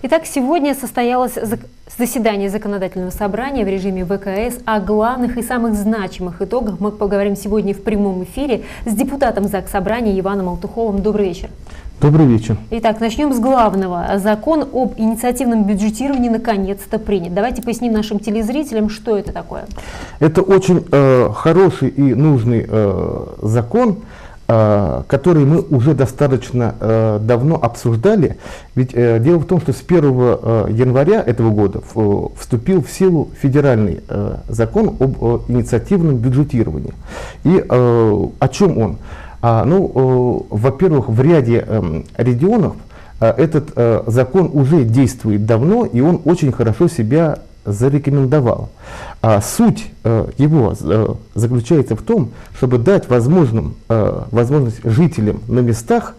Итак, сегодня состоялось заседание законодательного собрания в режиме ВКС. О главных и самых значимых итогах мы поговорим сегодня в прямом эфире с депутатом ЗАГС Собрания Иваном Алтуховым. Добрый вечер. Добрый вечер. Итак, начнем с главного. Закон об инициативном бюджетировании наконец-то принят. Давайте поясним нашим телезрителям, что это такое. Это очень э, хороший и нужный э, закон, э, который мы уже достаточно э, давно обсуждали. Ведь э, дело в том, что с 1 э, января этого года вступил в силу федеральный э, закон об э, инициативном бюджетировании. И э, о чем он? А, ну, во-первых, в ряде э, регионов э, этот э, закон уже действует давно, и он очень хорошо себя зарекомендовал. А суть э, его э, заключается в том, чтобы дать возможным, э, возможность жителям на местах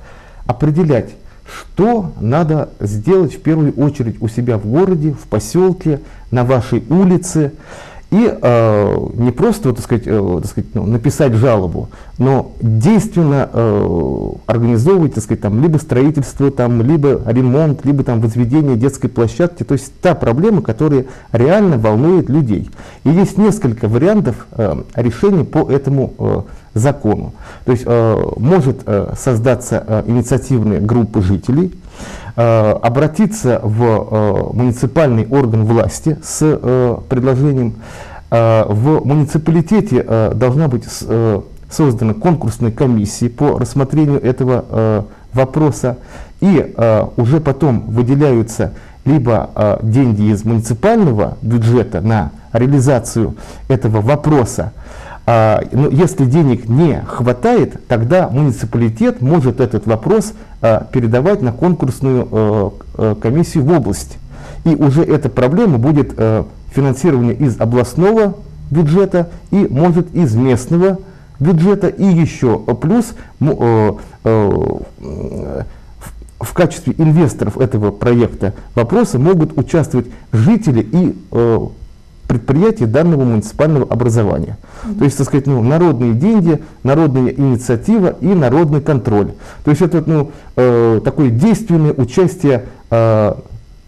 определять, что надо сделать в первую очередь у себя в городе, в поселке, на вашей улице. И э, не просто, так сказать, э, так сказать ну, написать жалобу, но действенно э, организовывать, так сказать, там, либо строительство, там, либо ремонт, либо там, возведение детской площадки. То есть та проблема, которая реально волнует людей. И есть несколько вариантов э, решений по этому э, закону. То есть э, может э, создаться э, инициативная группа жителей, обратиться в э, муниципальный орган власти с э, предложением. Э, в муниципалитете э, должна быть э, создана конкурсная комиссия по рассмотрению этого э, вопроса, и э, уже потом выделяются либо э, деньги из муниципального бюджета на реализацию этого вопроса, но если денег не хватает, тогда муниципалитет может этот вопрос а, передавать на конкурсную а, а, комиссию в область. И уже эта проблема будет а, финансирование из областного бюджета и может из местного бюджета. И еще плюс а, а, в качестве инвесторов этого проекта вопроса могут участвовать жители и э, предприятий данного муниципального образования. Mm -hmm. То есть, так сказать, ну, народные деньги, народная инициатива и народный контроль. То есть это ну, э, такое действенное участие э,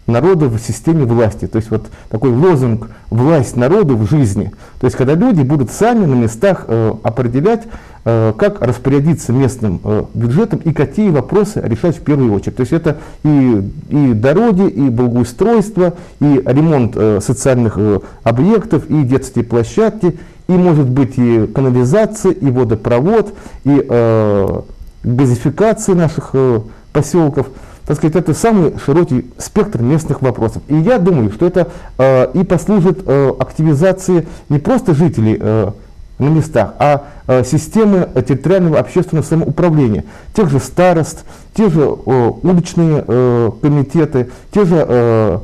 народа в системе власти. То есть вот такой лозунг «власть народу в жизни». То есть когда люди будут сами на местах э, определять, э, как распорядиться местным э, бюджетом и какие вопросы решать в первую очередь. То есть это и, и дороги, и благоустройство, и ремонт э, социальных э, объектов, и детские площадки, и может быть и канализация, и водопровод, и э, газификация наших э, поселков так сказать, это самый широкий спектр местных вопросов. И я думаю, что это э, и послужит э, активизации не просто жителей э, на местах, а э, системы территориального общественного самоуправления, тех же старост, те же э, уличные э, комитеты, те же э, э,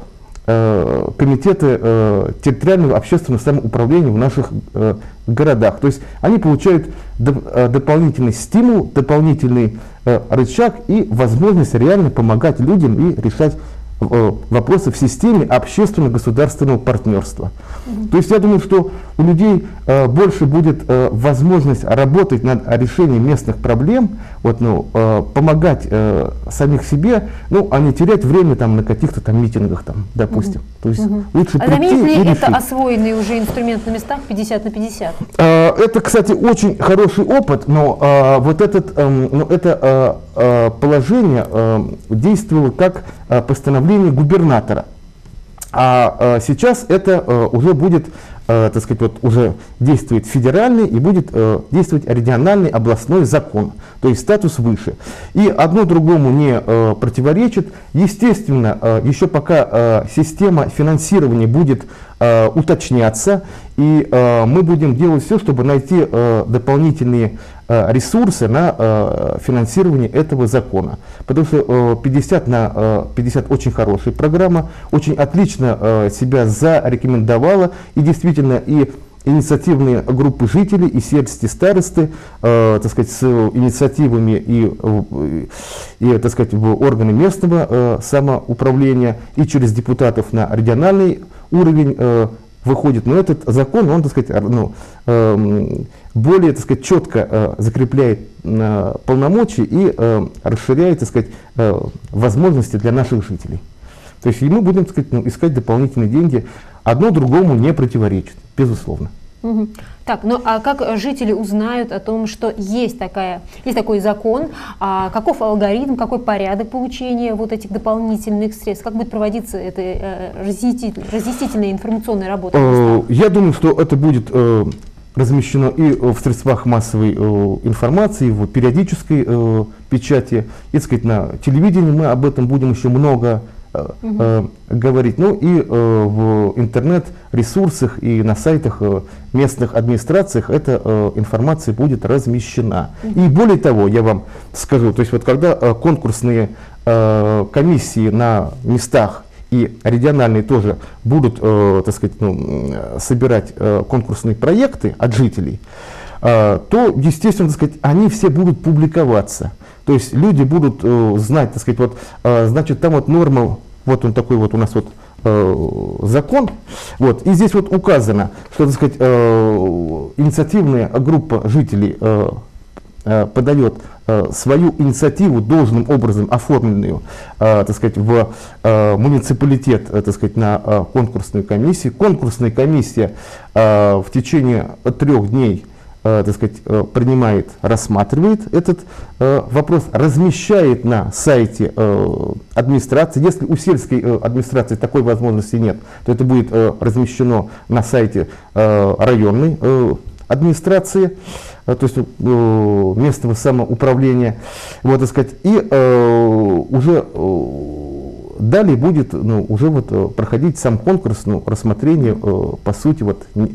комитеты э, территориального общественного самоуправления в наших э, городах. То есть они получают доп, э, дополнительный стимул, дополнительный э, рычаг и возможность реально помогать людям и решать Э, вопросы в системе общественно-государственного партнерства. То есть я думаю, что у людей э, больше будет э, возможность работать над решением местных проблем, вот, ну, э, помогать э, самих себе, ну, а не терять время там, на каких-то там митингах, там, допустим. Mm-hmm. То есть mm-hmm. лучше а заметили ли это освоенный уже инструмент на местах 50 на 50? Э, это, кстати, очень хороший опыт, но э, вот этот, э, ну, это э, э, положение э, действовало как э, постановление губернатора. А э, сейчас это э, уже будет, э, так сказать, вот уже действует федеральный и будет э, действовать региональный областной закон, то есть статус выше. И одно другому не э, противоречит. Естественно, э, еще пока э, система финансирования будет э, уточняться, и э, мы будем делать все, чтобы найти э, дополнительные ресурсы на э, финансирование этого закона. Потому что 50 э, на 50 очень хорошая программа, очень отлично себя зарекомендовала и действительно и инициативные группы жителей и сельские старосты, э, так сказать, с инициативами и, и так сказать, органы местного э, самоуправления и через депутатов на региональный уровень э, выходит. Но этот закон, он, так сказать, ну, э, более так сказать, четко э, закрепляет э, полномочия и э, расширяет так сказать, возможности для наших жителей. То есть и мы будем так сказать, ну, искать дополнительные деньги. Одно другому не противоречит, безусловно. Так, ну а как жители узнают о том, что есть, такая, есть такой закон, а каков алгоритм, какой порядок получения вот этих дополнительных средств, как будет проводиться эта э, разъяснительная информационная работа? Э, я думаю, что это будет э, размещено и в средствах массовой информации, в периодической печати, и, сказать, на телевидении мы об этом будем еще много угу. говорить. Ну и в интернет-ресурсах и на сайтах местных администрациях эта информация будет размещена. Угу. И более того, я вам скажу, то есть вот когда конкурсные комиссии на местах и региональные тоже будут, так сказать, ну, собирать конкурсные проекты от жителей, то, естественно, так сказать, они все будут публиковаться. То есть люди будут э, знать, так сказать, вот, э, значит, там вот норма, вот он такой вот у нас вот э, закон, вот, и здесь вот указано, что, так сказать, э, инициативная группа жителей подает свою инициативу должным образом оформленную, так сказать, в муниципалитет, так сказать, на конкурсную комиссию. Конкурсная комиссия в течение трех дней так сказать, э, принимает, рассматривает этот э, вопрос, размещает на сайте э, администрации. Если у сельской э, администрации такой возможности нет, то это будет э, размещено на сайте э, районной э, администрации, э, то есть э, местного самоуправления. Вот, так сказать, и э, уже э, далее будет ну, уже вот, э, проходить сам конкурс, ну, рассмотрение, э, по сути, вот, Э,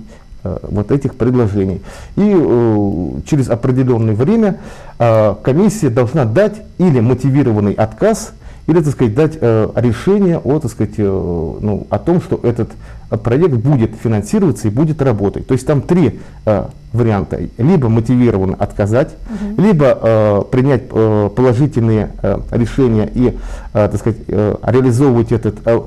вот этих предложений. И э, через определенное время э, комиссия должна дать или мотивированный отказ, или, так сказать, дать э, решение о, так сказать, э, ну, о том, что этот проект будет финансироваться и будет работать. То есть там три э, варианта. Либо мотивированно отказать, угу. либо э, принять э, положительные э, решения и, э, так сказать, э, реализовывать этот э,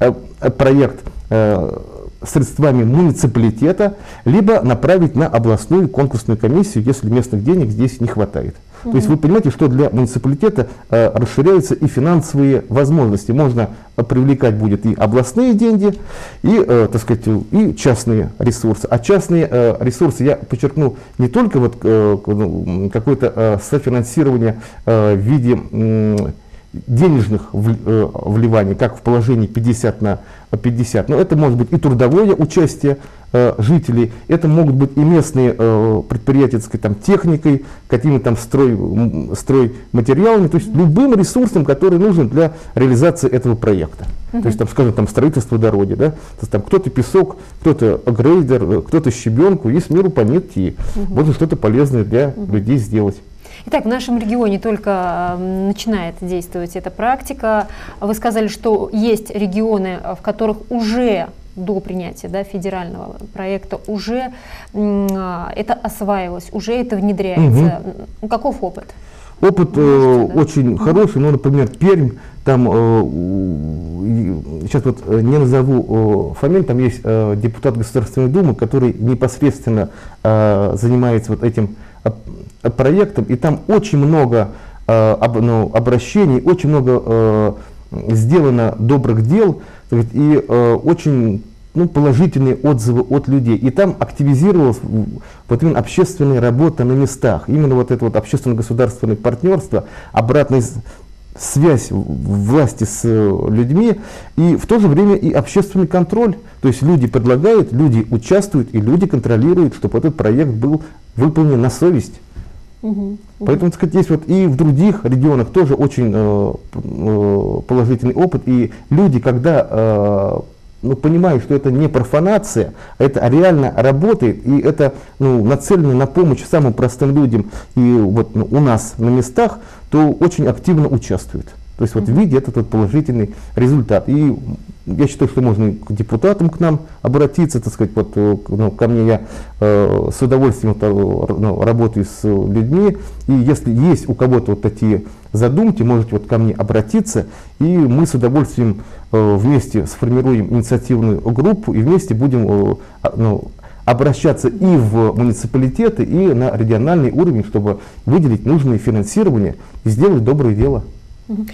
э, проект э, средствами муниципалитета, либо направить на областную конкурсную комиссию, если местных денег здесь не хватает. Угу. То есть вы понимаете, что для муниципалитета э, расширяются и финансовые возможности. Можно э, привлекать будет и областные деньги, и, э, так сказать, и частные ресурсы. А частные э, ресурсы, я подчеркну, не только вот э, ну, какое-то э, софинансирование э, в виде э, денежных э, вливаний, как в положении 50 на 50. Но это может быть и трудовое участие э, жителей, это могут быть и местные э, предприятия, так сказать, там, техникой, какими-то там строй, стройматериалами, то есть любым ресурсом, который нужен для реализации этого проекта. То есть, там, скажем, там строительство дороги, да? То есть, там кто-то песок, кто-то грейдер, кто-то щебенку, есть миру по нитке, uh-huh. можно что-то полезное для людей сделать. Итак, в нашем регионе только начинает действовать эта практика. Вы сказали, что есть регионы, в которых уже до принятия да, федерального проекта уже а, это осваивалось, уже это внедряется. Угу. Каков опыт? Опыт э, да? очень хороший, ну, например, Пермь, там, э, сейчас вот э, не назову э, фамилию, там есть э, депутат Государственной Думы, который непосредственно э, занимается вот этим проектом, и там очень много э, об, ну, обращений, очень много э, сделано добрых дел, и э, очень ну, положительные отзывы от людей. И там активизировалась вот именно общественная работа на местах. Именно вот это вот общественно-государственное партнерство, обратная связь власти с людьми и в то же время и общественный контроль. То есть люди предлагают, люди участвуют и люди контролируют, чтобы этот проект был выполнен на совесть. Угу, Поэтому, так сказать, есть вот и в других регионах тоже очень э, э, положительный опыт. И люди, когда э, ну, понимают, что это не профанация, а это реально работает, и это ну, нацелено на помощь самым простым людям, и вот ну, у нас на местах, то очень активно участвуют. То есть вот видят этот положительный результат. И я считаю, что можно к депутатам к нам обратиться, так сказать, вот э, ну, ко мне я э, с удовольствием э, ну, работаю с людьми. И если есть у кого-то вот такие задумки, можете вот ко мне обратиться, и мы с удовольствием э, вместе сформируем инициативную группу и вместе будем э, ну, обращаться и в муниципалитеты, и на региональный уровень, чтобы выделить нужное финансирование и сделать доброе дело.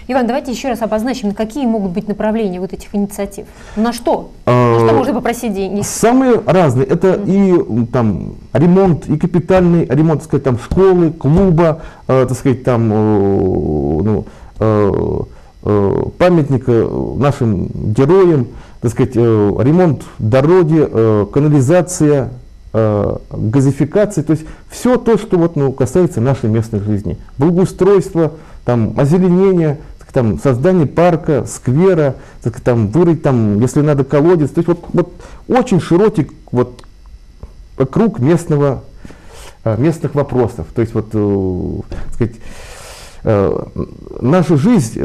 Иван, давайте еще раз обозначим, на какие могут быть направления вот этих инициатив. На что? На что можно попросить деньги? Самые разные. Это и там ремонт, и капитальный ремонт, так сказать, там школы, клуба, э, так сказать, там ну, э, э, памятника нашим героям, так сказать, ремонт дороги, канализация, газификация, то есть все то, что вот, ну, касается нашей местной жизни. Благоустройство, там, озеленение, там, создание парка, сквера, так, там, вырыть, там, если надо, колодец. То есть вот, вот очень широкий вот, круг местного, э, местных вопросов. То есть вот, э, сказать, э, наша жизнь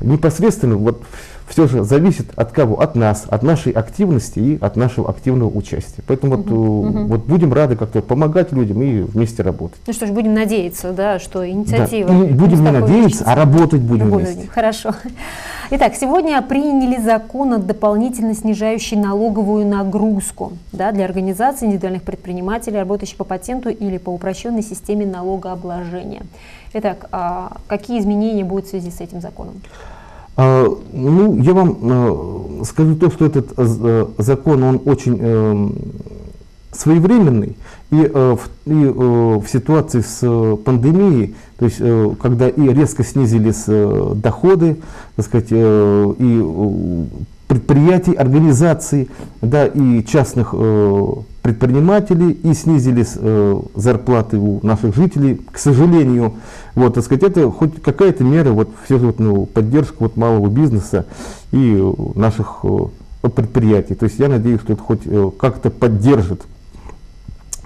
непосредственно вот все же зависит от кого? От нас, от нашей активности и от нашего активного участия. Поэтому угу, вот, угу. вот будем рады как-то помогать людям и вместе работать. Ну что ж, будем надеяться, да, что инициатива... Да. И будем не надеяться, а работать будем работать. вместе. Хорошо. Итак, сегодня приняли закон, дополнительно снижающий налоговую нагрузку да, для организаций, индивидуальных предпринимателей, работающих по патенту или по упрощенной системе налогообложения. Итак, а какие изменения будут в связи с этим законом? А, ну, я вам э, скажу то, что этот э, закон, он очень э, своевременный, и, в, и в ситуации с пандемией, то есть когда и резко снизились доходы, так сказать, и предприятий, организаций, да, и частных предпринимателей, и снизились э, зарплаты у наших жителей, к сожалению. Вот, так сказать, это хоть какая-то мера вот, все же вот, ну, поддержка вот, малого бизнеса и наших э, предприятий. То есть я надеюсь, что это хоть э, как-то поддержит.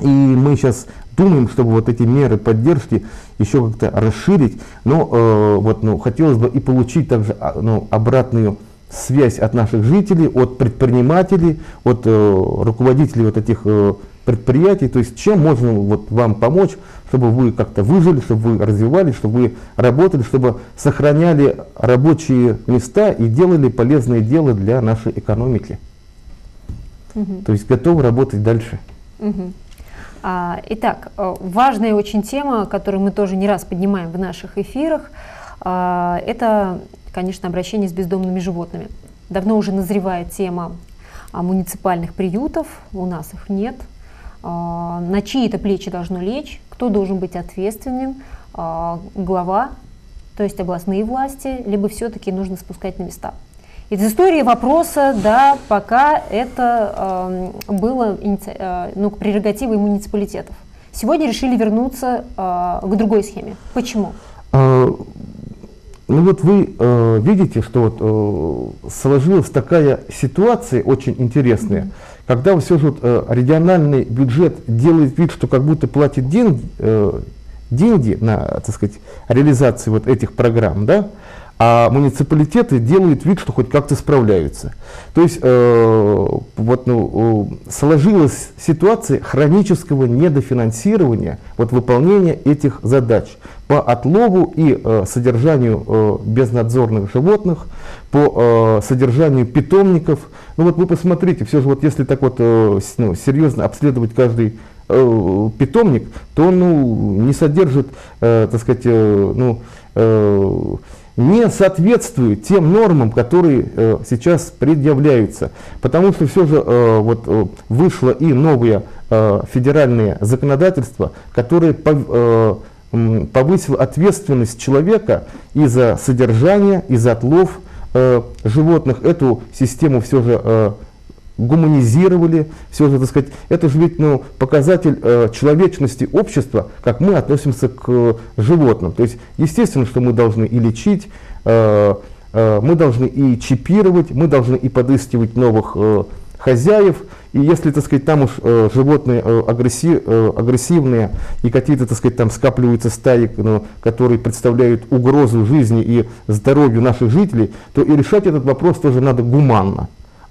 И мы сейчас думаем, чтобы вот эти меры поддержки еще как-то расширить, но э, вот, ну, хотелось бы и получить также а, ну, обратную связь от наших жителей, от предпринимателей, от э, руководителей вот этих э, предприятий, то есть чем можно вот вам помочь, чтобы вы как-то выжили, чтобы вы развивались, чтобы вы работали, чтобы сохраняли рабочие места и делали полезные дела для нашей экономики. Угу. То есть готовы работать дальше. Угу. А, итак, э, важная очень тема, которую мы тоже не раз поднимаем в наших эфирах, а, это конечно, обращение с бездомными животными. Давно уже назревает тема а, муниципальных приютов, у нас их нет. А, на чьи-то плечи должно лечь, кто должен быть ответственным, а, глава, то есть областные власти, либо все-таки нужно спускать на места. Из истории вопроса, да, пока это э, было э, ну, прерогативой муниципалитетов. Сегодня решили вернуться э, к другой схеме. Почему? Ну вот вы э, видите, что вот э, сложилась такая ситуация очень интересная, mm-hmm. когда все же вот, э, региональный бюджет делает вид, что как будто платит деньги, э, деньги на, так сказать, реализацию вот этих программ, да, а муниципалитеты делают вид, что хоть как-то справляются. То есть э, вот, ну, сложилась ситуация хронического недофинансирования вот, выполнения этих задач по отлову и э, содержанию э, безнадзорных животных, по э, содержанию питомников. Ну вот вы посмотрите, все же вот если так вот э, ну, серьезно обследовать каждый э, питомник, то он ну, не содержит, э, так сказать, э, ну, э, не соответствует тем нормам, которые э, сейчас предъявляются. Потому что все же э, вот, э, вышло и новое э, федеральное законодательство, которое по, э, повысило ответственность человека и за содержание, и за отлов э, животных. Эту систему все же э, гуманизировали, все же, так сказать, это же ведь ну, показатель э, человечности общества, как мы относимся к э, животным. То есть, естественно, что мы должны и лечить, э, э, мы должны и чипировать, мы должны и подыскивать новых э, хозяев, и если, так сказать, там уж э, животные э, агрессив, э, агрессивные и какие-то, так сказать, там скапливаются стаи, ну, которые представляют угрозу жизни и здоровью наших жителей, то и решать этот вопрос тоже надо гуманно.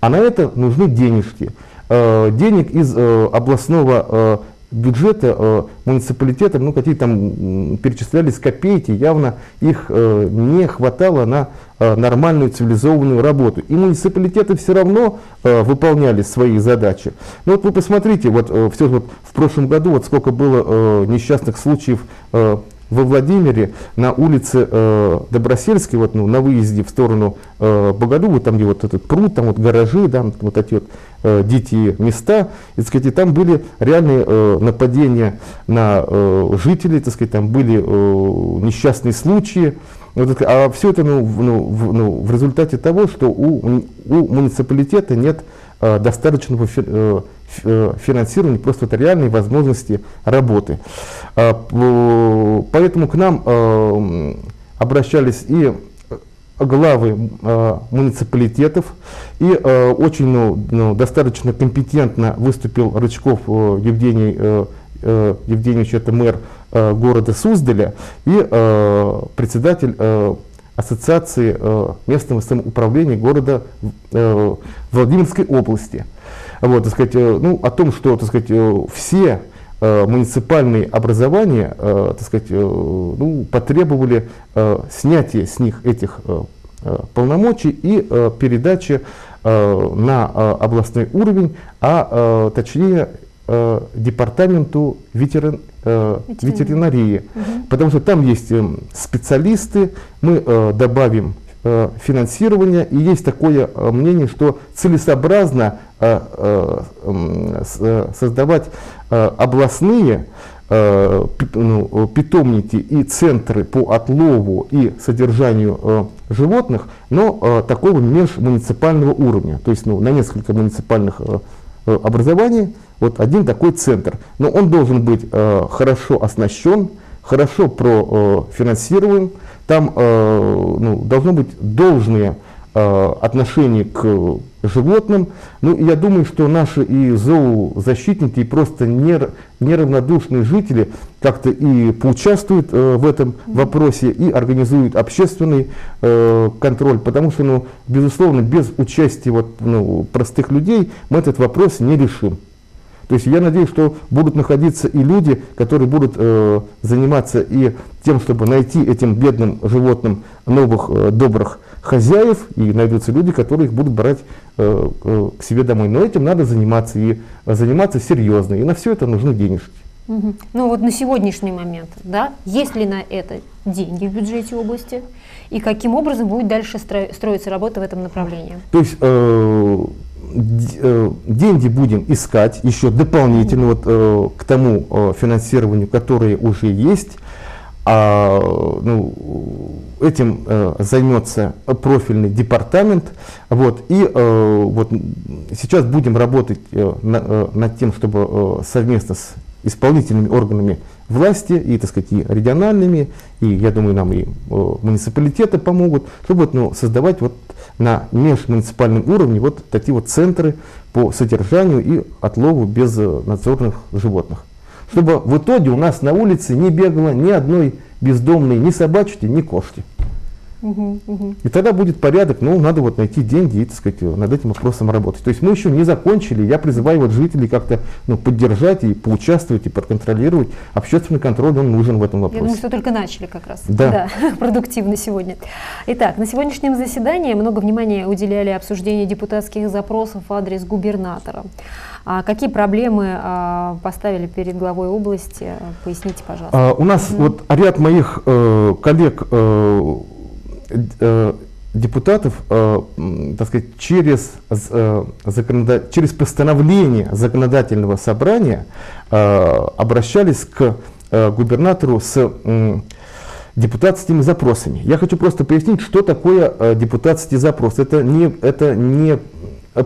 А на это нужны денежки. Э, денег из э, областного э, бюджета муниципалитета, ну какие там перечислялись копейки, явно их не хватало на нормальную цивилизованную работу. И муниципалитеты все равно выполняли свои задачи. Ну вот вы посмотрите, вот все вот в прошлом году вот сколько было несчастных случаев во Владимире на улице э, Добросельской, вот, ну, на выезде в сторону э, Боголюбова, там где вот этот пруд, там вот гаражи, да, вот эти вот э, дикие места, и, так сказать, и там были реальные э, нападения на э, жителей, так сказать, там были э, несчастные случаи, вот, а все это ну, ну, в, ну, в результате того, что у, у муниципалитета нет достаточного фи, э, э финансирования, просто это реальные возможности работы. Э, поэтому к нам э, обращались и главы э, муниципалитетов, и э, очень ну, ну, достаточно компетентно выступил Рычков э, Евгений э, э, это мэр э, города Суздаля, и э, председатель э, Ассоциации э, местного самоуправления города э, Владимирской области. Вот, так сказать, э, ну, о том, что так сказать, все муниципальные образования э, так сказать, ну, потребовали снятия с них этих полномочий и передачи на э, областной уровень, а точнее департаменту ветерин, э, ветеринарии, угу. потому что там есть э, специалисты, мы э, добавим э, финансирование, и есть такое э, мнение, что целесообразно э, э, э, создавать э, областные э, ну, питомники и центры по отлову и содержанию э, животных, но э, такого межмуниципального уровня, то есть ну, на несколько муниципальных э, э образований, вот один такой центр. Но он должен быть э, хорошо оснащен, хорошо профинансирован. Там э, ну, должно быть должное э, отношение к животным. Ну, я думаю, что наши и зоозащитники, и просто нер, неравнодушные жители как-то и поучаствуют э, в этом вопросе, и организуют общественный э, контроль, потому что, ну, безусловно, без участия вот, ну, простых людей мы этот вопрос не решим. То есть я надеюсь, что будут находиться и люди, которые будут э, заниматься и тем, чтобы найти этим бедным животным новых э, добрых хозяев, и найдутся люди, которые их будут брать э, э, к себе домой. Но этим надо заниматься, и заниматься серьезно, и на все это нужны денежки. Угу. Ну вот на сегодняшний момент, да, есть ли на это деньги в бюджете области, и каким образом будет дальше строиться работа в этом направлении? То есть э, деньги будем искать еще дополнительно вот, э, к тому э, финансированию, которое уже есть. А, ну, этим э, займется профильный департамент. Вот, и э, вот сейчас будем работать э, на, э, над тем, чтобы э, совместно с исполнительными органами власти, и, так сказать, и региональными, и, я думаю, нам и о, муниципалитеты помогут, чтобы ну, создавать вот на межмуниципальном уровне вот такие вот центры по содержанию и отлову безнадзорных животных. Чтобы в итоге у нас на улице не бегало ни одной бездомной ни собачки, ни кошки. Угу, угу. И тогда будет порядок, ну, надо вот найти деньги и, так сказать, над этим вопросом работать. То есть мы еще не закончили, я призываю вот жителей как-то ну, поддержать и поучаствовать, и проконтролировать. Общественный контроль, он нужен в этом вопросе. Я думаю, что только начали как раз. Да. да продуктивно сегодня. Итак, на сегодняшнем заседании много внимания уделяли обсуждению депутатских запросов в адрес губернатора. А какие проблемы а, поставили перед главой области? Поясните, пожалуйста. А, у нас угу. вот ряд моих э, коллег э, Э, депутатов, э, так сказать, через, э, законода... через постановление законодательного собрания э, обращались к э, губернатору с э, депутатскими запросами. Я хочу просто пояснить, что такое э, депутатский запрос. Это не, это не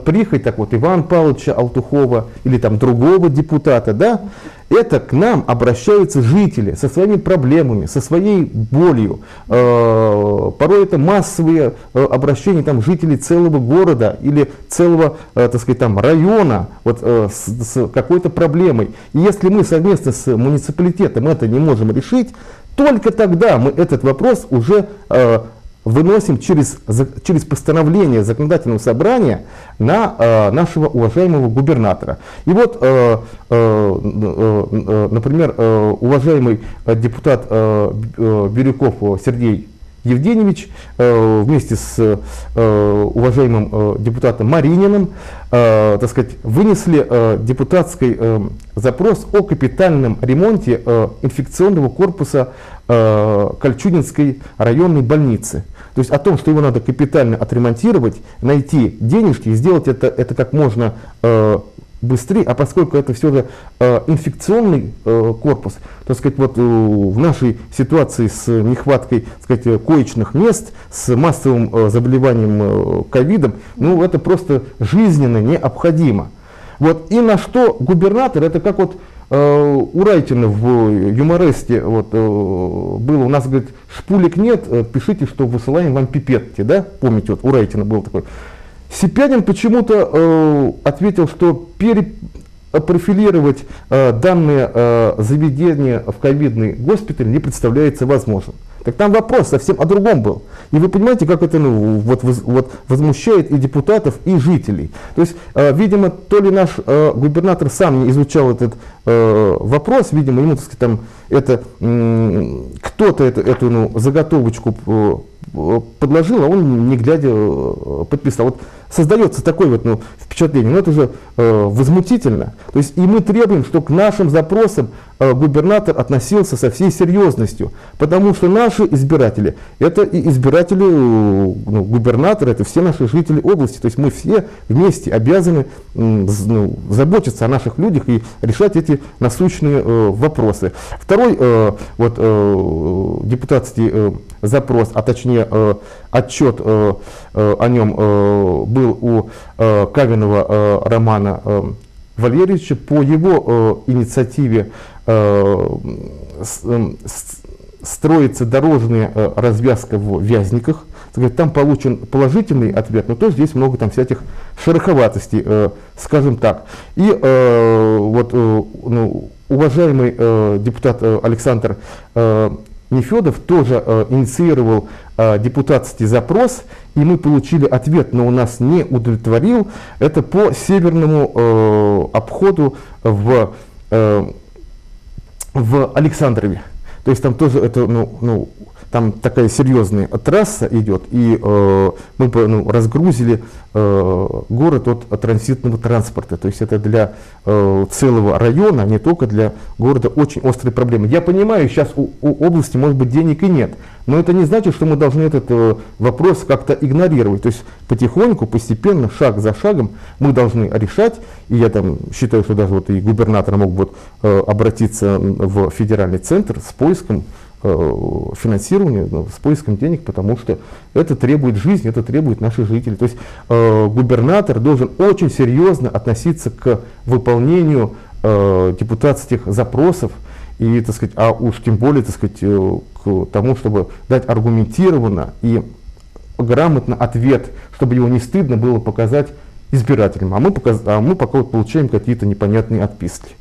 прихоть так вот Ивана Павловича Алтухова или там другого депутата, да, это к нам обращаются жители со своими проблемами, со своей болью. Э, порой это массовые э, обращения там, жителей целого города или целого э, так сказать, там, района вот, с, с какой-то проблемой. И если мы совместно с муниципалитетом это не можем решить, только тогда мы этот вопрос уже выносим через, через постановление законодательного собрания на э, нашего уважаемого губернатора. И вот, э, э, э, например, э, уважаемый депутат э, Бирюков Сергей Евгеньевич вместе с уважаемым депутатом Марининым так сказать, вынесли депутатский запрос о капитальном ремонте инфекционного корпуса Кольчугинской районной больницы. То есть о том, что его надо капитально отремонтировать, найти денежки и сделать это, это как можно быстрее, а поскольку это все же э, инфекционный э, корпус, так сказать, вот э, в нашей ситуации с нехваткой, так сказать, коечных мест, с массовым э, заболеванием ковидом, ну это просто жизненно необходимо. Вот и на что губернатор, это как вот э, у Райтина в юморесте вот, э, было, у нас, говорит, шпулек нет, э, пишите, что высылаем вам пипетки, да, помните, вот у Райтина был такой. Сипянин почему-то э, ответил, что перепрофилировать э, данные э, заведения в ковидный госпиталь не представляется возможным. Так там вопрос совсем о другом был. И вы понимаете, как это ну, вот, вот, возмущает и депутатов, и жителей. То есть, э, видимо, то ли наш э, губернатор сам не изучал этот э, вопрос, видимо, ему, так сказать, там, это, кто-то это, эту ну, заготовочку э, подложил, а он не глядя э, подписал. Вот создается такое вот ну, впечатление, но это же э, возмутительно. То есть и мы требуем, чтобы к нашим запросам э, губернатор относился со всей серьезностью, потому что наши избиратели, это и избиратели э, ну, губернатора, это все наши жители области, то есть мы все вместе обязаны ну, заботиться о наших людях и решать эти насущные э, вопросы. Второй э, вот, э, депутатский э, запрос, а точнее э, отчет э, э, о нем был у Кавинова Романа Валерьевича. По его инициативе строится дорожная развязка в Вязниках. Там получен положительный ответ, но тоже здесь много там всяких шероховатостей, скажем так. И вот ну, уважаемый депутат Александр Нефедов тоже э, инициировал э, депутатский запрос, и мы получили ответ, но у нас не удовлетворил. Это по северному э, обходу в, э, в Александрове. То есть там тоже это ну, ну, там такая серьезная трасса идет, и э, мы ну, разгрузили э, город от, от транзитного транспорта. То есть это для э, целого района, а не только для города очень острые проблемы. Я понимаю, сейчас у, у области может быть денег и нет, но это не значит, что мы должны этот э, вопрос как-то игнорировать. То есть потихоньку, постепенно, шаг за шагом мы должны решать, и я там считаю, что даже вот и губернатор мог бы вот, э, обратиться в федеральный центр с поиском финансирования, ну, с поиском денег, потому что это требует жизни, это требует наших жителей. То есть э, губернатор должен очень серьезно относиться к выполнению э, депутатских запросов, и, так сказать, а уж тем более так сказать, э, к тому, чтобы дать аргументированно и грамотно ответ, чтобы его не стыдно было показать избирателям. А мы, показ, а мы пока вот получаем какие-то непонятные отписки.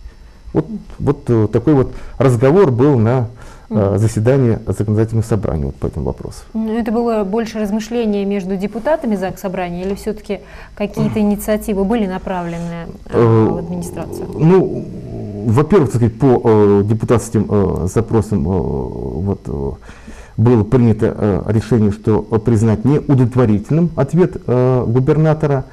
Вот, вот э, такой вот разговор был на Э, заседание законодательного собрания вот по этому вопросу. Ну, это было больше размышления между депутатами ЗАГС собрания или все-таки какие-то инициативы были направлены э, в администрацию? Ну, во-первых, по депутатским запросам вот, было принято решение, что признать неудовлетворительным ответ губернатора.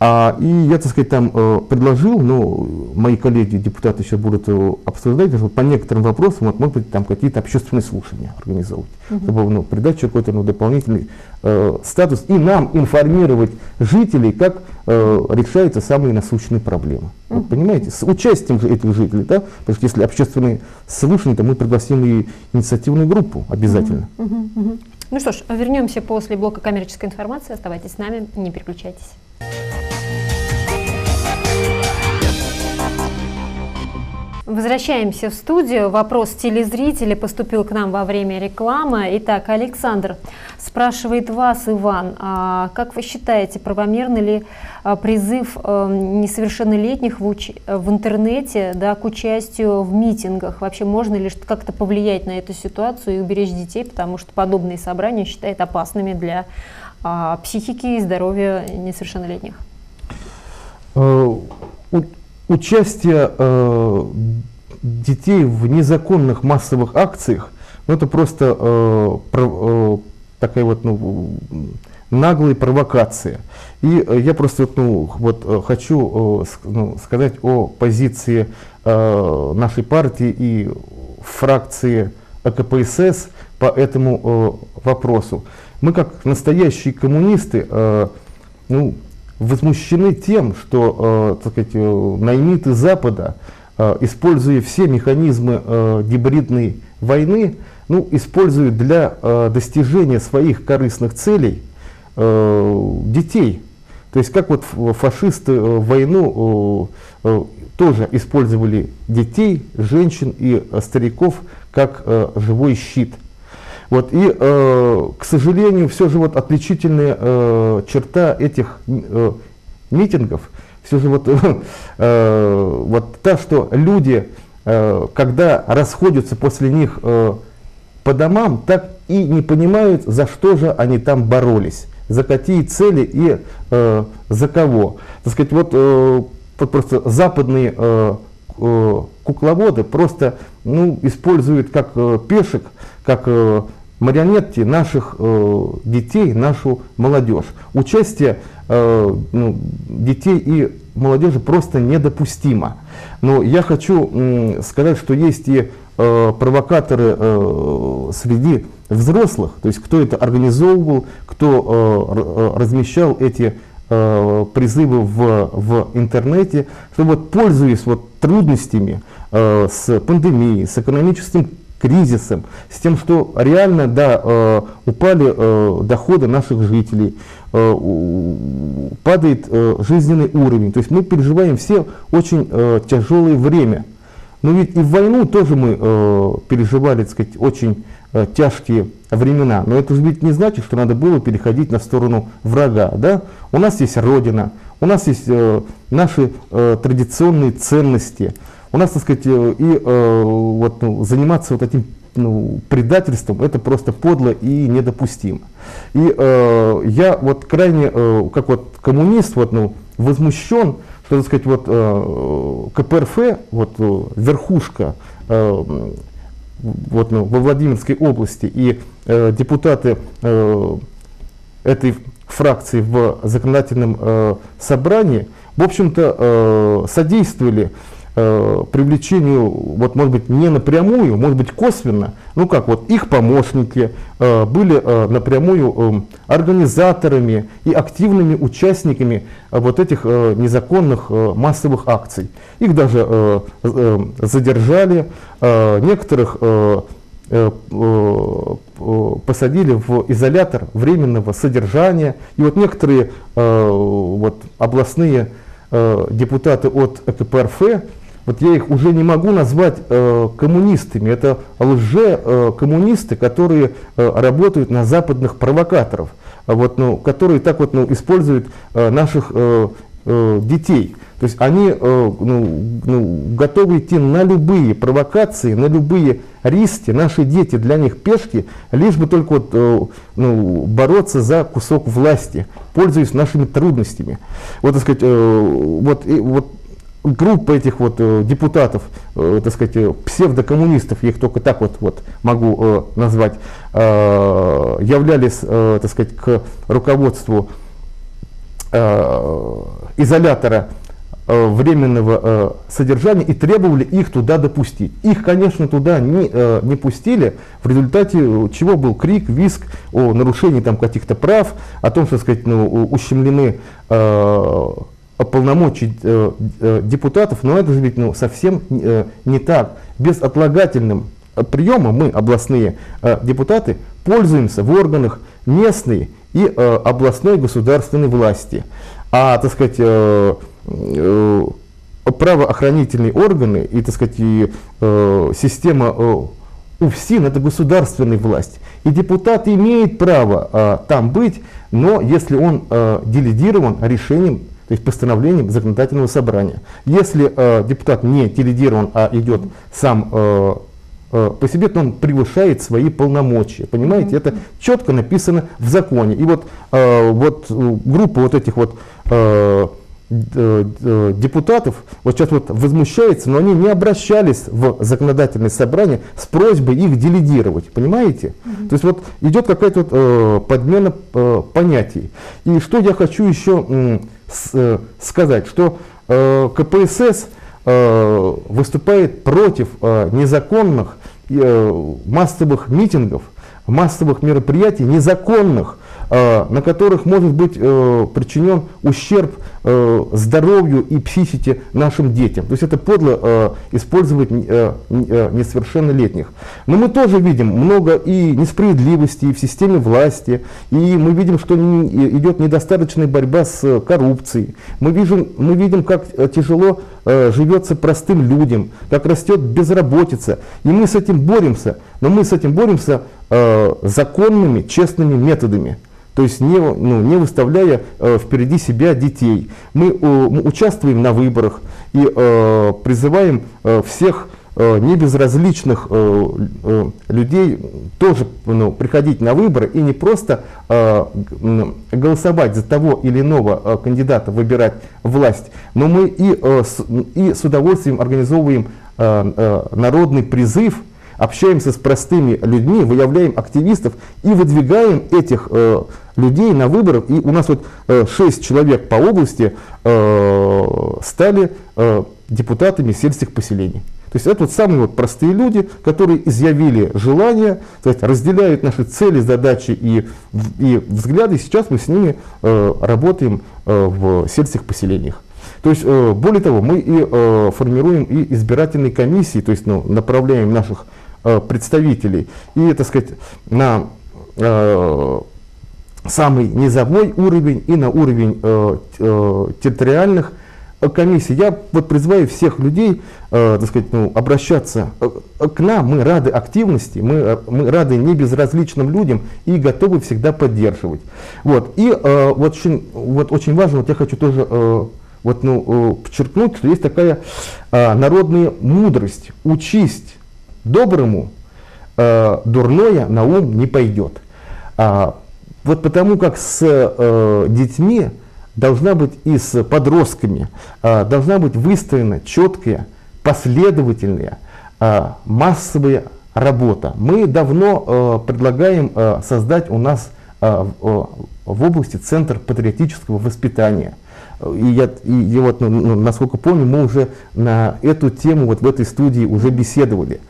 А, и я, так сказать, там э, предложил, но мои коллеги, депутаты еще будут э, обсуждать, что по некоторым вопросам, вот, может быть, там какие-то общественные слушания организовывать, угу. чтобы ну, придать какой-то ну, дополнительный э, статус и нам информировать жителей, как э, решаются самые насущные проблемы. Угу. Вот, понимаете, с участием этих жителей, да, потому что если общественные слушания, то мы пригласим и инициативную группу обязательно. Угу. Угу. Угу. Ну что ж, вернемся после блока коммерческой информации. Оставайтесь с нами, не переключайтесь. Возвращаемся в студию. Вопрос телезрителя поступил к нам во время рекламы. Итак, Александр спрашивает вас, Иван, а как вы считаете, правомерный ли а, призыв а, несовершеннолетних в, уч... в интернете да, к участию в митингах? Вообще можно ли как-то повлиять на эту ситуацию и уберечь детей, потому что подобные собрания считают опасными для а, психики и здоровья несовершеннолетних? Э, участие э, детей в незаконных массовых акциях, ну, это просто э, про, э, такая вот ну, наглая провокация. И э, я просто ну, вот, э, хочу ну, сказать о позиции э, нашей партии и фракции КПСС по этому вопросу. Мы как настоящие коммунисты ну, возмущены тем, что так сказать, наймиты Запада, используя все механизмы гибридной войны, ну, используют для достижения своих корыстных целей – Э, детей. То есть как вот фашисты э, в войну э, тоже использовали детей, женщин и стариков как живой щит. Вот, и, к сожалению, все же вот отличительная черта этих митингов, все же вот, вот та, что люди, когда расходятся после них по домам, так и не понимают, за что же они там боролись за какие цели и э, за кого. Так сказать, вот, э, вот просто западные э, э, кукловоды просто ну, используют как э, пешек, как э, марионетки наших э, детей, нашу молодежь. Участие э, ну, детей и молодежи просто недопустимо. Но я хочу сказать, что есть и провокаторы среди взрослых, то есть кто это организовывал, кто размещал эти призывы в, в интернете, что вот пользуясь вот трудностями э, с пандемией, с экономическим кризисом, с тем, что реально да, э, упали э, доходы наших жителей, э, падает жизненный уровень. То есть мы переживаем все очень тяжелое время. Но ведь и в войну тоже мы переживали, так сказать, очень тяжкие времена. Но это же ведь не значит, что надо было переходить на сторону врага. Да? У нас есть Родина, у нас есть наши традиционные ценности. У нас, так сказать, э, и э, вот, ну, заниматься вот этим ну, предательством, это просто подло и недопустимо. И э, я вот крайне, э, как вот коммунист, вот, ну, возмущен, что, так сказать, вот э, КПРФ, вот э, верхушка э, вот, ну, во Владимирской области, и э, депутаты э, этой фракции в законодательном э, собрании, в общем-то, э, содействовали привлечению, вот может быть не напрямую, может быть косвенно, ну как вот их помощники э, были э, напрямую э, организаторами и активными участниками э, вот этих э, незаконных э, массовых акций. Их даже э, э, задержали, э, некоторых э, э, э, посадили в изолятор временного содержания. И вот некоторые э, вот, областные э, депутаты от КПРФ вот я их уже не могу назвать э, коммунистами. Это лже-коммунисты, которые э, работают на западных провокаторов, вот, ну, которые так вот ну, используют э, наших э, э, детей. То есть они э, ну, ну, готовы идти на любые провокации, на любые риски. Наши дети для них пешки, лишь бы только вот, э, ну, бороться за кусок власти, пользуясь нашими трудностями. Вот, так сказать, э, вот, и, вот группа этих вот э, депутатов, э, так сказать, э, псевдокоммунистов, я их только так вот, вот могу назвать, являлись, так сказать, к руководству изолятора временного содержания и требовали их туда допустить. Их, конечно, туда не, не пустили, в результате чего был крик, виск о нарушении там каких-то прав, о том, что, так сказать, ну, ущемлены полномочий э, э, депутатов, но это ведь ну, совсем э, не так. Безотлагательным приемом мы, областные депутаты, пользуемся в органах местной и областной государственной власти. А, так сказать, правоохранительные органы и, так сказать, и, система УФСИН – это государственная власть. И депутат имеет право там быть, но если он делегирован решением то есть постановлением законодательного собрания. Если э, депутат не делегирован, а идет сам э, э, по себе, то он превышает свои полномочия. Понимаете, это четко написано в законе. И вот, э, вот группа вот этих вот э, э, э, депутатов вот сейчас вот возмущаются, но они не обращались в законодательное собрание с просьбой их делегировать, понимаете? Mm-hmm. То есть вот идет какая-то вот, э, подмена э, понятий. И что я хочу еще э, сказать, что э, КПСС э, выступает против э, незаконных э, массовых митингов, массовых мероприятий, незаконных, Э, на которых может быть э, причинен ущерб э, здоровью и психике нашим детям. То есть это подло использовать несовершеннолетних. Но мы тоже видим много и несправедливости в системе власти, и мы видим, что идет недостаточная борьба с коррупцией. Мы видим, мы видим как тяжело живется простым людям, как растет безработица. И мы с этим боремся, но мы с этим боремся законными, честными методами то есть не, ну, не выставляя э, впереди себя детей. Мы, э, мы участвуем на выборах и э, призываем э, всех э, небезразличных э, э, людей тоже ну, приходить на выборы и не просто э, голосовать за того или иного э, кандидата, выбирать власть, но мы и, э, с, и с удовольствием организовываем э, э, народный призыв общаемся с простыми людьми, выявляем активистов и выдвигаем этих э, людей на выборах. И у нас вот э, 6 человек по области э, стали э, депутатами сельских поселений. То есть это вот самые вот простые люди, которые изъявили желание, то есть разделяют наши цели, задачи и, и взгляды. Сейчас мы с ними э, работаем э, в сельских поселениях. То есть, э, более того, мы и э, формируем и избирательные комиссии, то есть ну, направляем наших представителей. И, так сказать, на э, самый низовой уровень и на уровень э, территориальных комиссий. Я вот призываю всех людей, так сказать, ну, обращаться к нам. Мы рады активности, мы, мы рады небезразличным людям и готовы всегда поддерживать. Вот. И вот, очень, вот очень важно, вот я хочу тоже вот, ну, подчеркнуть, что есть такая народная мудрость. Учись доброму э, дурное на ум не пойдет. А, вот потому как с э, детьми должна быть и с подростками э, должна быть выстроена четкая, последовательная, э, массовая работа. Мы давно э, предлагаем э, создать у нас э, в, в области Центр патриотического воспитания. И, я, и, и вот, ну, ну, насколько помню, мы уже на эту тему вот в этой студии уже беседовали.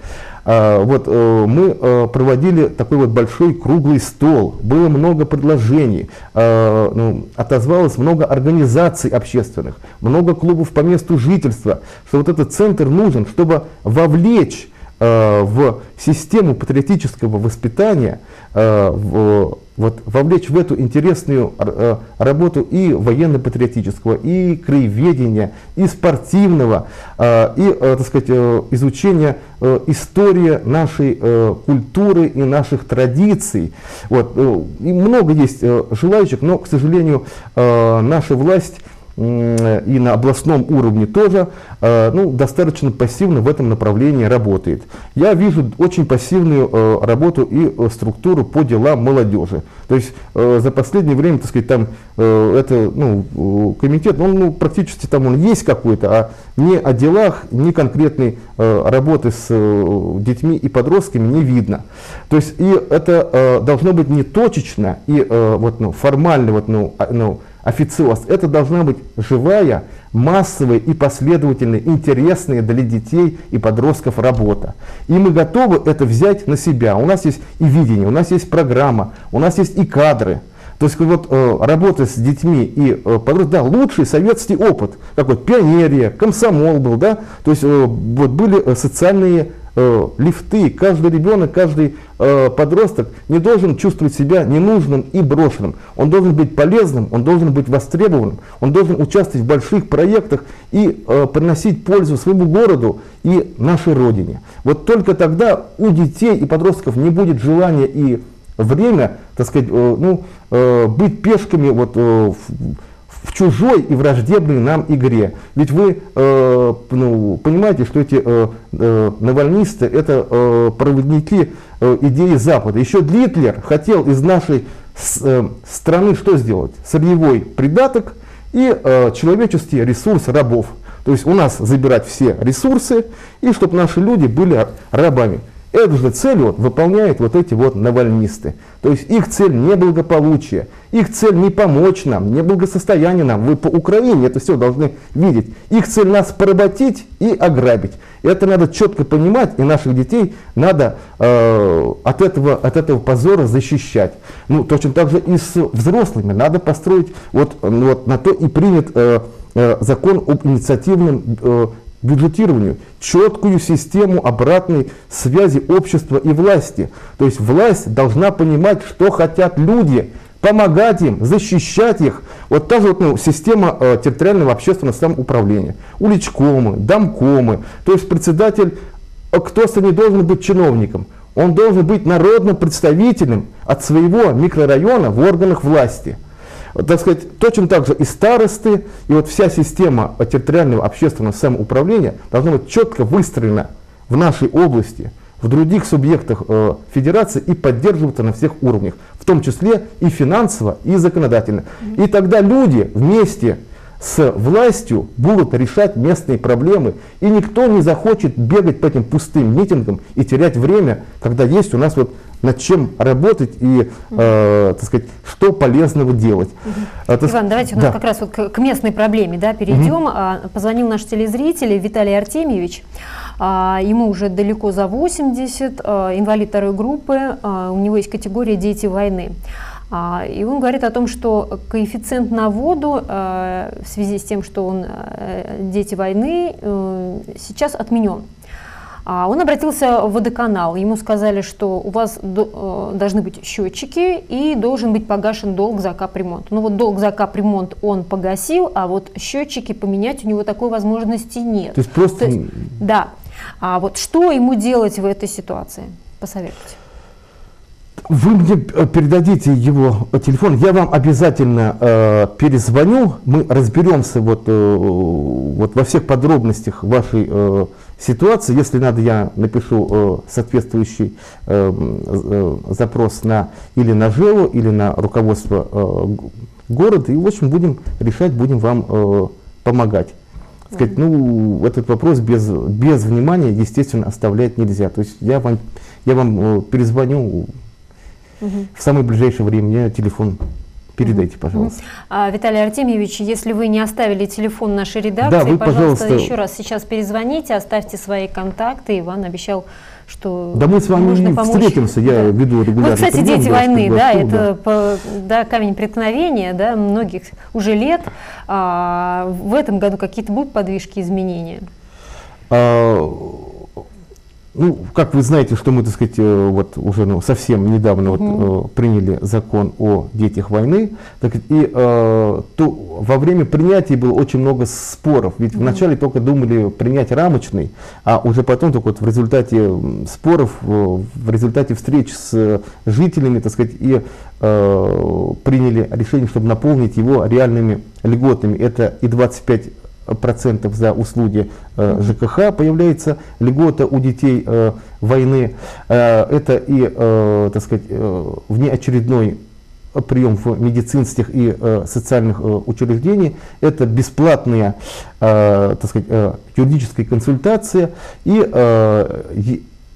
А, вот э, мы э, проводили такой вот большой круглый стол, было много предложений, а, ну, отозвалось много организаций общественных, много клубов по месту жительства, что вот этот центр нужен, чтобы вовлечь э, в систему патриотического воспитания в вот, вовлечь в эту интересную э, работу и военно-патриотического, и краеведения, и спортивного, э, и, э, так сказать, э, изучения э, истории нашей э, культуры и наших традиций. Вот, э, и много есть э, желающих, но, к сожалению, э, наша власть и на областном уровне тоже э, ну, достаточно пассивно в этом направлении работает. Я вижу очень пассивную э, работу и э, структуру по делам молодежи. То есть за последнее время, так сказать, там это ну, комитет, он ну, практически там он есть какой-то, а ни о делах, ни конкретной работы с детьми и подростками не видно. То есть и это должно быть не точечно и вот, ну, формально, вот, ну, а, ну, официоз. Это должна быть живая, массовая и последовательная, интересная для детей и подростков работа. И мы готовы это взять на себя. У нас есть и видение, у нас есть программа, у нас есть и кадры. То есть вот э, работа с детьми и э, подростками, да, лучший советский опыт, как вот пионерия, комсомол был, да, то есть э, вот были э, социальные э, лифты. Каждый ребенок, каждый э, подросток не должен чувствовать себя ненужным и брошенным. Он должен быть полезным, он должен быть востребованным, он должен участвовать в больших проектах и э, приносить пользу своему городу и нашей родине. Вот только тогда у детей и подростков не будет желания и время, так сказать, ну, быть пешками вот, в чужой и враждебной нам игре. Ведь вы э, ну, понимаете, что эти э, э, навальнисты это э, проводники э, идеи Запада. Еще Гитлер хотел из нашей с, э, страны что сделать? Сырьевой придаток и э, человеческий ресурс рабов. То есть у нас забирать все ресурсы, и чтобы наши люди были рабами. Эту же цель вот, выполняют вот эти вот навальнисты. То есть их цель не благополучие, их цель не помочь нам, не благосостояние нам. Вы по Украине это все должны видеть. Их цель нас поработить и ограбить. Это надо четко понимать, и наших детей надо э, от, этого, от этого позора защищать. Ну, точно так же и с взрослыми. Надо построить, вот, вот на то и принят э, э, закон об инициативном э, бюджетированию, четкую систему обратной связи общества и власти. То есть власть должна понимать, что хотят люди, помогать им, защищать их. Вот та же вот, ну, система э, территориального общественного самоуправления, уличкомы, домкомы. То есть председатель, э, кто-то не должен быть чиновником, он должен быть народным представителем от своего микрорайона в органах власти так сказать, точно так же и старосты, и вот вся система территориального общественного самоуправления должна быть четко выстроена в нашей области, в других субъектах э, федерации и поддерживаться на всех уровнях, в том числе и финансово, и законодательно. И тогда люди вместе с властью будут решать местные проблемы, и никто не захочет бегать по этим пустым митингам и терять время, когда есть у нас вот над чем работать и, э, так сказать, что полезного делать. Угу. Это, Иван, давайте у нас да. как раз вот к, к местной проблеме да, перейдем. Угу. Позвонил наш телезритель Виталий Артемьевич. А, ему уже далеко за 80, а, инвалид второй группы, а, у него есть категория «Дети войны». И он говорит о том, что коэффициент на воду в связи с тем, что он дети войны, э, сейчас отменен. А он обратился в водоканал. Ему сказали, что у вас э, должны быть счетчики и должен быть погашен долг за капремонт. Ну вот долг за капремонт он погасил, а вот счетчики поменять у него такой возможности нет. То есть просто... То есть, да. А вот что ему делать в этой ситуации? Посоветуйте. Вы мне э, передадите его телефон, я вам обязательно э, перезвоню, мы разберемся вот, э, вот во всех подробностях вашей э, ситуации. Если надо, я напишу э, соответствующий э, э, запрос на или на ЖЭО, или на руководство э, города, и в общем будем решать, будем вам э, помогать. Сказать, ну, этот вопрос без, без внимания, естественно, оставлять нельзя. То есть я вам, я вам э, перезвоню Угу. В самое ближайшее время мне телефон передайте, пожалуйста. А, Виталий Артемьевич, если вы не оставили телефон нашей редакции, да, вы, пожалуйста, пожалуйста, еще раз сейчас перезвоните, оставьте свои контакты. Иван обещал, что Да мы с вами нужно помочь. встретимся, я да. веду регулярно. Вот, кстати, дети войны, да, это да. По, да, камень преткновения, да, многих уже лет. А, в этом году какие-то будут подвижки, изменения? А, ну, как вы знаете, что мы, так сказать, э, вот уже ну, совсем недавно угу. вот, э, приняли закон о детях войны, так, и э, то, во время принятия было очень много споров, ведь угу. вначале только думали принять рамочный, а уже потом только вот в результате споров, в результате встреч с жителями, так сказать, и э, приняли решение, чтобы наполнить его реальными льготами. Это и 25 процентов за услуги э, ЖКХ, появляется льгота у детей э, войны. Э, это и, так сказать, внеочередной прием в медицинских и социальных э, учреждениях. Это бесплатная э, так сказать, э, юридическая консультация и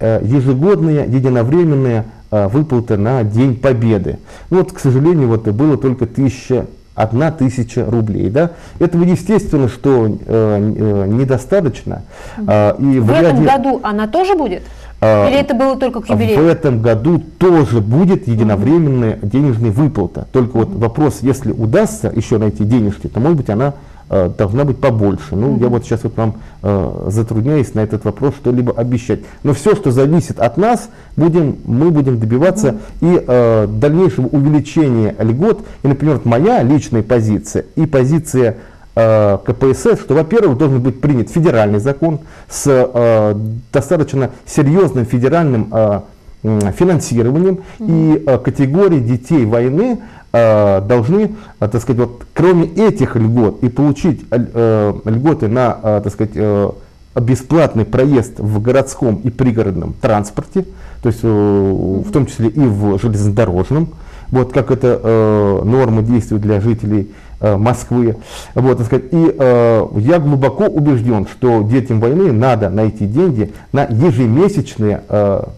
ежегодная единовременная э, выплата на День Победы. Ну, вот, к сожалению, вот было только тысяча одна тысяча рублей. Да? Этого естественно, что э, э, недостаточно. Э, и в, в ряде... этом году она тоже будет? А, Или это было только к юбилею? В этом году тоже будет единовременная денежная выплата. Только вот вопрос, если удастся еще найти денежки, то может быть она должна быть побольше. Ну, mm-hmm. я вот сейчас вот вам э, затрудняюсь на этот вопрос что-либо обещать. Но все, что зависит от нас, будем, мы будем добиваться mm-hmm. и э, дальнейшего увеличения льгот. И, например, вот моя личная позиция и позиция э, КПСС, что, во-первых, должен быть принят федеральный закон с э, достаточно серьезным федеральным э, финансированием mm-hmm. и э, категории детей войны Э, должны, э, так сказать, вот, кроме этих льгот и получить э, льготы на, так сказать, бесплатный проезд в городском и пригородном транспорте, то есть в том числе и в железнодорожном, вот как это норма действует для жителей э, Москвы. Вот, так сказать, и э, я глубоко убежден, что детям войны надо найти деньги на ежемесячные э, э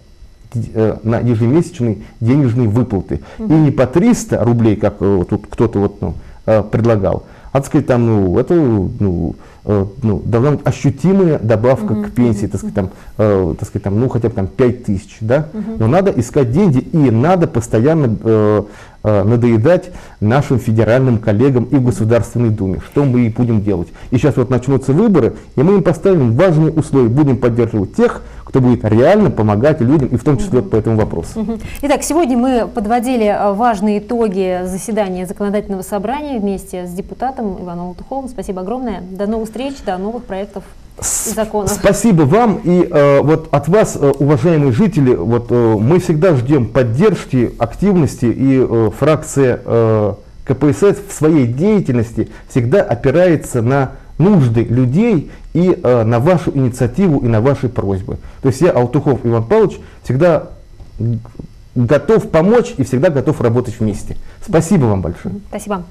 на ежемесячные денежные выплаты. Угу. И не по 300 рублей, как э, тут кто-то вот, ну, э, предлагал, а так сказать, там, ну, это ну, э, ну, должна быть ощутимая добавка uh-huh, к пенсии, так сказать, там, э, так сказать, там, ну, хотя бы там 5 тысяч, да, uh-huh. но надо искать деньги и надо постоянно э, э, надоедать нашим федеральным коллегам и в Государственной Думе, что мы и будем делать. И сейчас вот начнутся выборы, и мы им поставим важные условия, будем поддерживать тех, кто будет реально помогать людям, и в том числе по этому вопросу. Итак, сегодня мы подводили э, важные итоги заседания законодательного собрания вместе с депутатом Иваном Туховым. Спасибо огромное. До новых встреч, до новых проектов законов. Спасибо вам и э, вот от вас, э, уважаемые жители, вот э, мы всегда ждем поддержки, активности и э, фракция э, КПСС в своей деятельности всегда опирается на нужды людей и э, на вашу инициативу и на ваши просьбы. То есть я, Алтухов Иван Павлович, всегда готов помочь и всегда готов работать вместе. Спасибо вам большое. Спасибо.